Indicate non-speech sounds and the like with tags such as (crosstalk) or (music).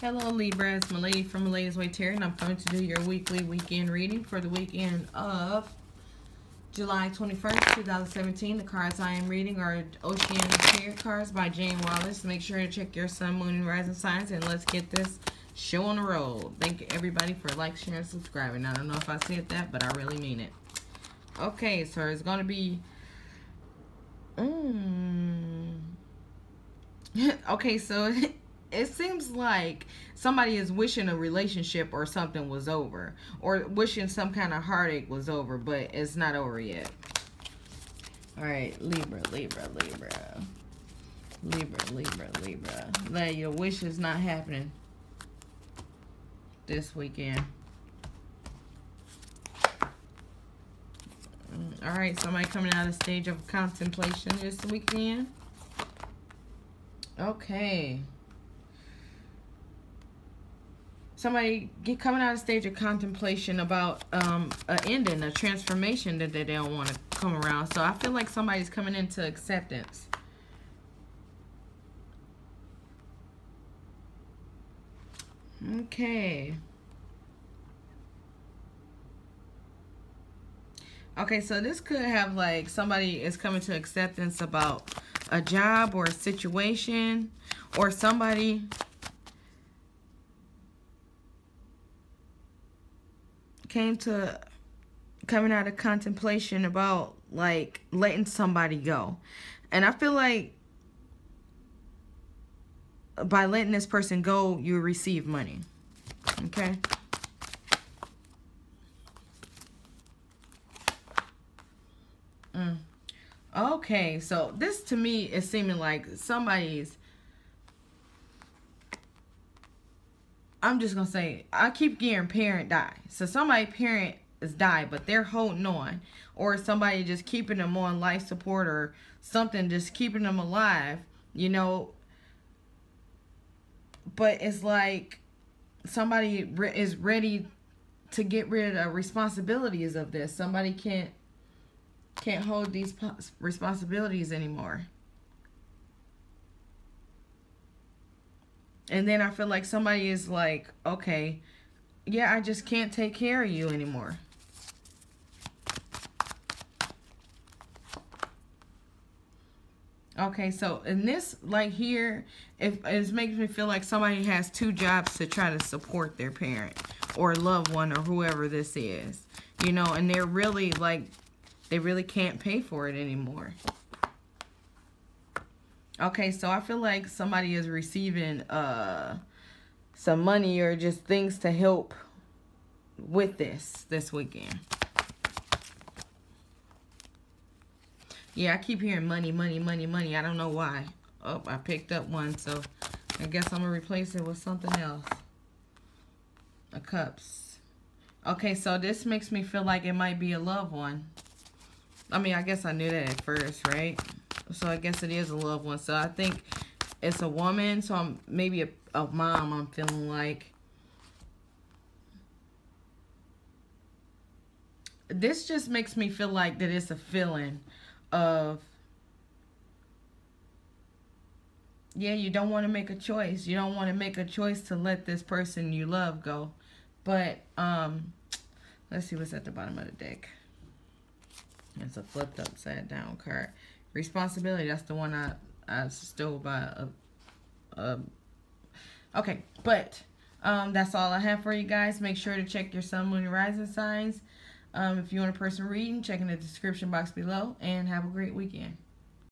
Hello Libra, it's Malady from Malady's Way Tarot, and I'm going to do your weekly weekend reading for the weekend of July 21st, 2017. The cards I am reading are Oceanic Tarot cards by Jayne Wallace. Make sure to check your sun, moon, and rising signs, and let's get this show on the road. Thank you everybody for like, sharing, subscribing. I don't know if I said that, but I really mean it. Okay, so it's going to be... Mm, (laughs) okay, so (laughs) it seems like somebody is wishing a relationship or something was over or wishing some kind of heartache was over but it's not over yet. All right libra libra libra. Libra libra libra. That your wish is not happening this weekend. Mm, all right somebody coming out of stage of contemplation this weekend. Okay somebody get coming out of stage of contemplation about um, an ending, a transformation that they don't want to come around. So I feel like somebody's coming into acceptance. Okay. Okay, so this could have like somebody is coming to acceptance about a job or a situation or somebody came to coming out of contemplation about like letting somebody go. And I feel like by letting this person go, you receive money. Okay? Mm. Okay, so this to me is seeming like somebody's I'm just gonna say I keep getting parent die. So somebody parent is died, but they're holding on, or somebody just keeping them on life support or something, just keeping them alive. You know. But it's like somebody re is ready to get rid of responsibilities of this. Somebody can't can't hold these responsibilities anymore. And then I feel like somebody is like, okay, yeah, I just can't take care of you anymore. Okay, so in this, like here, if it makes me feel like somebody has two jobs to try to support their parent or loved one or whoever this is, you know, and they're really like, they really can't pay for it anymore. Okay, so I feel like somebody is receiving uh some money or just things to help with this this weekend. Yeah, I keep hearing money, money, money, money. I don't know why. Oh, I picked up one, so I guess I'm going to replace it with something else. A cups. Okay, so this makes me feel like it might be a loved one. I mean, I guess I knew that at first, right? So I guess it is a loved one. So I think it's a woman. So I'm maybe a, a mom I'm feeling like. This just makes me feel like that it's a feeling of yeah, you don't want to make a choice. You don't want to make a choice to let this person you love go. But um let's see what's at the bottom of the deck. It's a flipped upside down card. Responsibility, that's the one I, I stole by a, a okay, but um, that's all I have for you guys. Make sure to check your sun, moon, and rising signs. Um, if you want a person reading, check in the description box below. And have a great weekend.